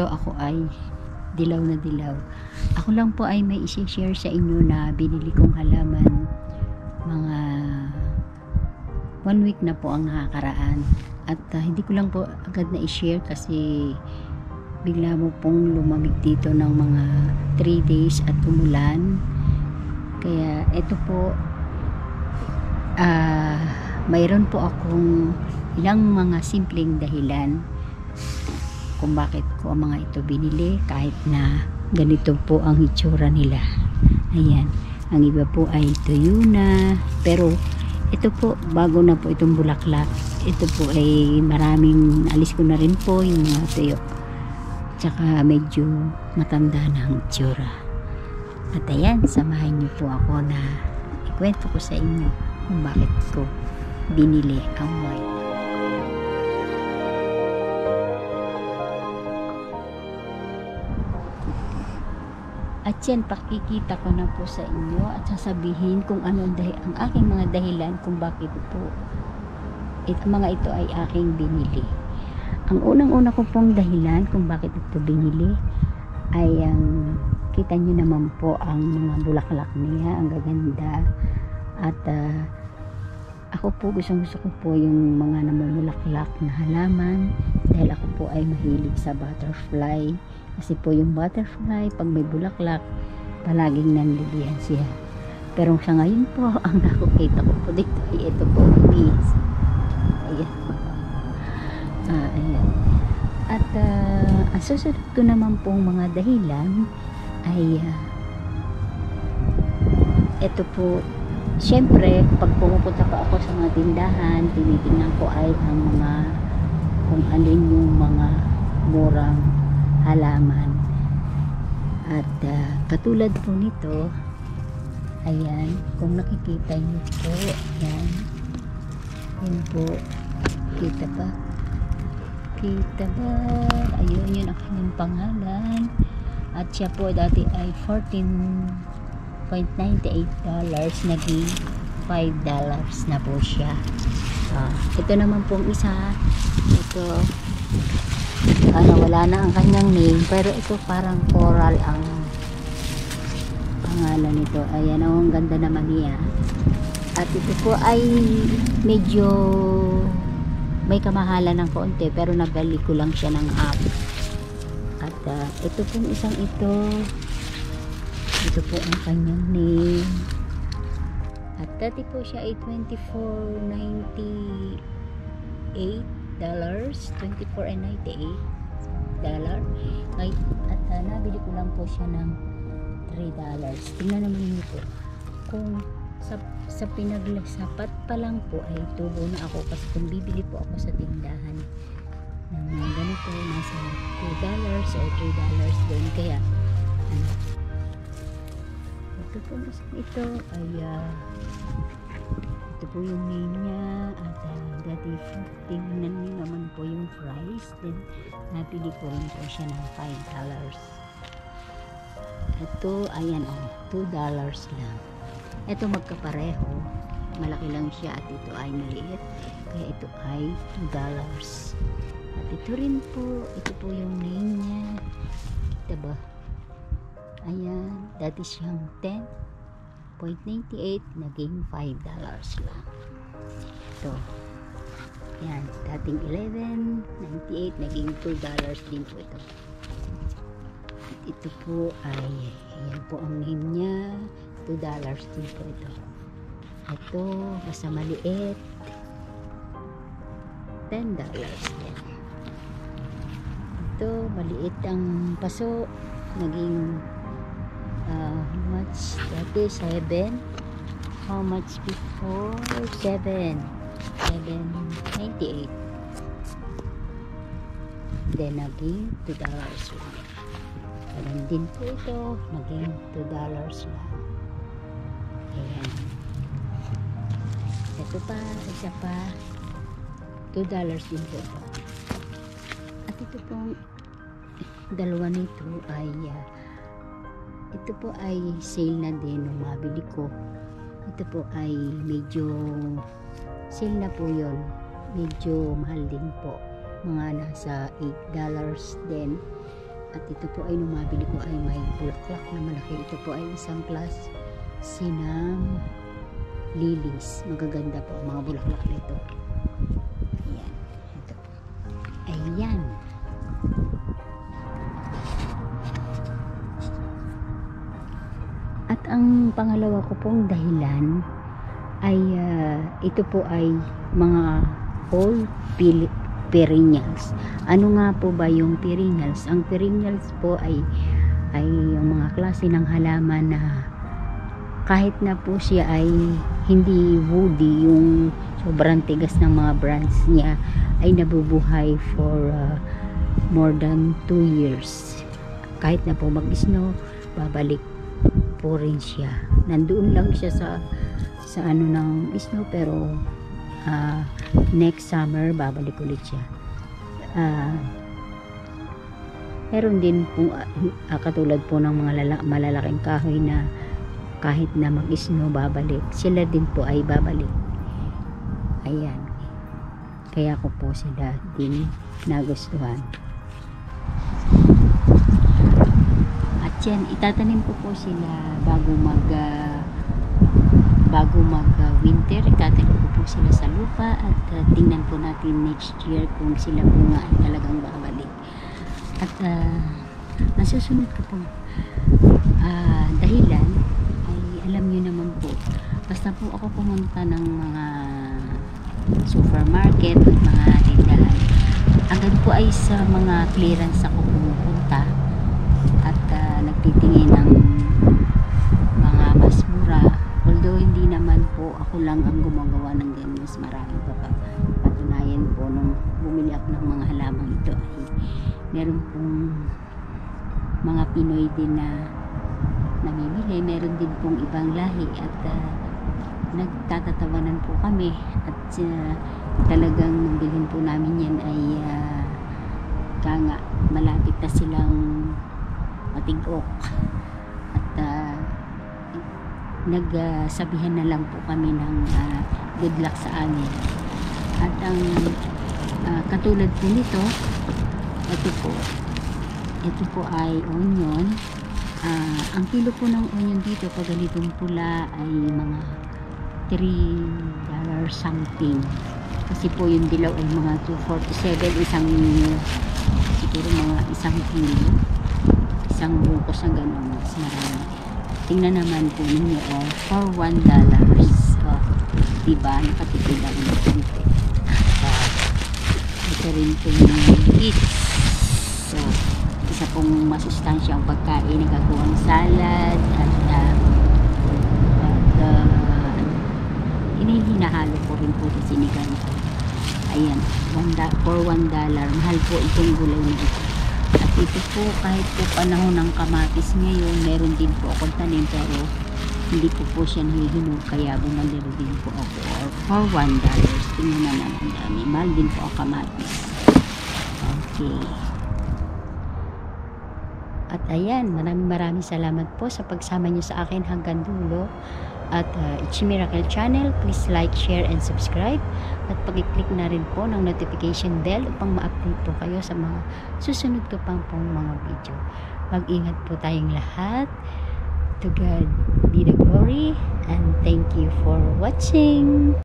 ito ako ay dilaw na dilaw. Ako lang po ay may isi-share sa inyo na binili kong halaman mga one week na po ang nakakaraan. At uh, hindi ko lang po agad na i-share kasi bigla mo pong lumamig dito ng mga 3 days at umulan. Kaya ito po uh, mayroon po akong ilang mga simpleng dahilan kung bakit ko ang mga ito binili kahit na ganito po ang itsura nila. Ayan ang iba po ay tuyo na pero ito po bago na po itong bulaklak. Ito po ay maraming alis ko na rin po yung mga tuyo. Tsaka medyo matanda na ang itsura. At ayan samahan niyo po ako na ikwento ko sa inyo kung bakit ko binili ang white yan, pakikita ko na po sa inyo at sasabihin kung ano ang, ang aking mga dahilan kung bakit po it, mga ito ay aking binili. Ang unang-una ko pong dahilan kung bakit ito binili ay ang kita nyo naman po ang mga bulaklak niya, ang gaganda. At uh, ako po gustong gusto ko po yung mga namumulaklak na halaman dahil ako po ay mahilig sa butterfly kasi po yung butterfly, pag may bulaklak, palaging nanlilihan siya. Pero sa ngayon po, ang nakukita ko po dito ay ito po, bees. Ayan. Ah, ayan. At uh, ang susunod ko naman pong mga dahilan ay uh, ito po syempre pag pumupunta pa ako sa mga tindahan tinitingnan ko ay ang mga kung alin yung mga murang halaman. At uh, katulad po nito ayan kung nakikita nyo po ayan yan po kita ba? Kita ba? Ayun yun ang kanyang pangalan. At siya po dati ay 14.98 dollars naging 5 dollars na po siya. Uh, ito naman pong isa. Ito ano, wala na ang kanyang name pero ito parang coral ang pangalan nito. Ayan oh, ang ganda naman niya. At ito po ay medyo may kamahalan ng konti pero nagali ko lang siya ng app. At uh, ito pong isang ito. Ito po ang kanyang name. At dati po siya ay 24.98 dollars 24 and 98 dollar. At uh, nabili ko lang po siya ng 3 dollars. Tingnan naman niyo po. Kung sa, sa pinaglasapat pa lang po ay tubo na ako. Kasi kung bibili po ako sa tindahan ng mga ganito nasa 2 dollars or 3 dollars din. Kaya ano, ito po ito. Ay uh, po yung name niya at uh, dati tingnan niyo naman po yung price then napili ko rin po siya ng 5 dollars. Ito ayan oh 2 dollars lang. Ito magkapareho malaki lang siya at ito ay maliit kaya ito ay 2 dollars. At ito rin po ito po yung name niya. Kita ba? Ayan dati siyang 10 0.98 naging 5 dollars lang ito. Yan dating 11.98 naging 2 dollars din po ito. At ito po ay yan po ang name niya 2 dollars din po ito. Ito basta maliit 10 dollars din. Ito maliit ang paso naging uh, much? Dati 7 how much before? 7 798 then naging 2 dollars lang ganun din po ito. Naging 2 dollars lang ayan. Ito pa isa pa. 2 dollars din po ito. At ito pong dalawa nito ay uh, ito po ay sale na din nung mabili ko. Ito po ay medyo sale na po yon medyo mahal din po. Mga nasa 8 dollars din. At ito po ay numabili ko ay may bulaklak na malaki. Ito po ay isang class sinam lilies. Magaganda po mga bulaklak nito. Ayan. Ito po. Ayan ang pangalawa ko pong dahilan ay ah, ito po ay mga pili- perennials. Ano nga po ba yung perennials? Ang perennials po ay ay yung mga klase ng halaman na kahit na po siya ay hindi woody yung sobrang tigas ng mga branch niya ay nabubuhay for uh, more than 2 years kahit na po mag-snow babalik po rin siya. Nandoon lang siya sa sa ano ng snow pero ah, next summer babalik ulit siya. Ah, meron din po ah, katulad po ng mga lala- malalaking kahoy na kahit na mag-snow babalik. Sila din po ay babalik. Ayan. Kaya ko po sila din nagustuhan yan itatanim ko po sila bago mag ah, bago mag ah, winter itatanim ko po sila sa lupa at ah, tingnan po natin next year kung sila po nga ay talagang babalik. At uh, nasusunod ko po ah, dahilan ay alam nyo naman po basta po ako pumunta ng mga supermarket at mga tindahan agad po ay sa mga clearance ako ah, nagtitingin ng mga mas mura. Although hindi naman po ako lang ang gumagawa ng ganyan. Mas marami pa pa patunayan po nung bumili ako ng mga halamang ito. Ay meron pong mga Pinoy din na namimili. Meron din pong ibang lahi at ah, nagtatatawanan po kami. At ah, talagang bilhin po namin yan ay uh, kanga malapit na silang matigok. At ah, nagsabihan na lang po kami ng ah, good luck sa amin. At ang ah, katulad po nito ito po ito po ay onion Ah, ang kilo po ng onion dito pag ganitong pula ay mga 3 dollar something. Kasi po yung dilaw ay mga 247 isang siguro mga isang kilo isang bukos na gano'n mas marami. Tingnan naman po ninyo oh, for 1 dollars. Oh, diba? Nakatipid ang konti. Ah, ito rin po yung eats. So isa pong masustansyang pagkain. Nagagawang salad at uh, at uh, hinihinahalo ko rin po sa sinigang ko. Ayan one for 1 dollar. Mahal po itong gulay na ito ito po kahit po panahon ng kamatis ngayon meron din po akong tanim pero hindi po po siya nahihinog kaya bumalik din po ako. Or for 1 dollars tingnan naman ang dami mahal din po ang kamatis. Okay. At ayan, maraming maraming salamat po sa pagsama niyo sa akin hanggang dulo. At uh, It's Miracle Channel, please like, share, and subscribe. At pag-click na rin po ng notification bell upang ma-update po kayo sa mga susunod ko pang pong mga video. Mag-ingat po tayong lahat. To God be the glory and thank you for watching.